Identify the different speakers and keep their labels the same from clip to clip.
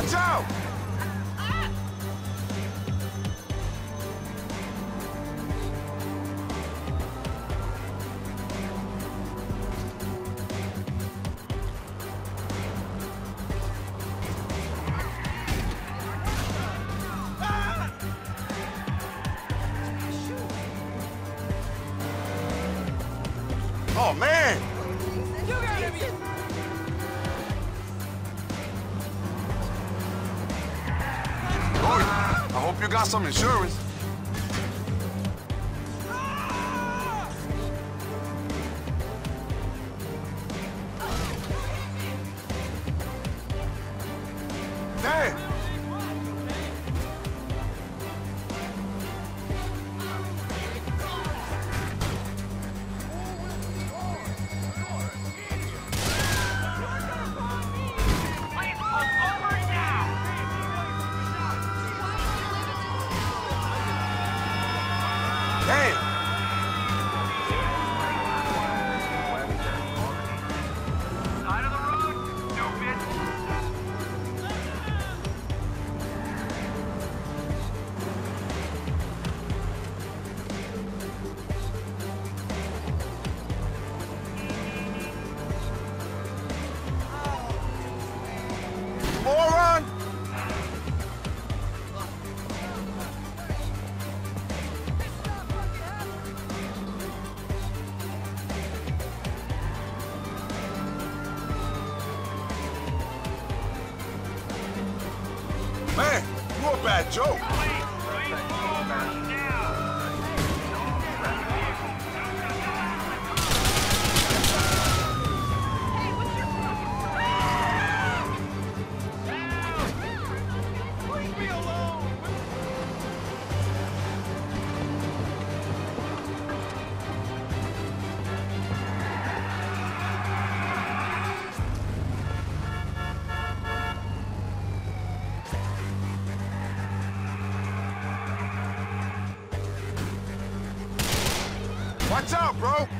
Speaker 1: Watch out! Oh, man! I hope you got some insurance. Damn! Joe! Watch out, bro!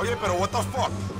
Speaker 1: Oye, pero what the fuck?